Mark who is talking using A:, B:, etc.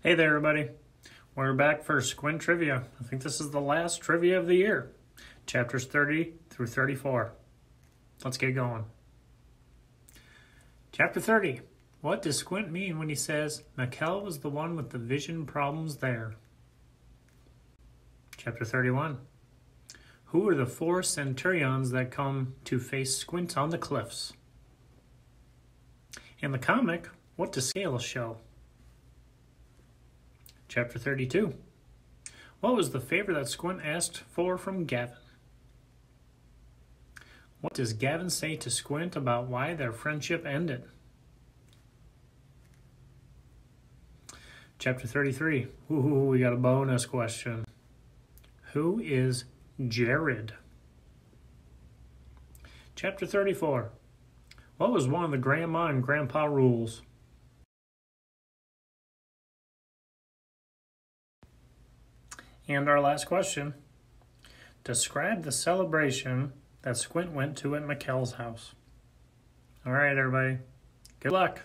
A: Hey there, everybody. We're back for Squint Trivia. I think this is the last trivia of the year, chapters 30 through 34. Let's get going. Chapter 30. What does Squint mean when he says, McKell was the one with the vision problems there? Chapter 31. Who are the four centurions that come to face Squint on the cliffs? In the comic, what does Scales show? Chapter 32. What was the favor that Squint asked for from Gavin? What does Gavin say to Squint about why their friendship ended? Chapter 33. Ooh, we got a bonus question. Who is Jared? Chapter 34. What was one of the grandma and grandpa rules? And our last question. Describe the celebration that Squint went to at McKell's house. All right, everybody. Good luck.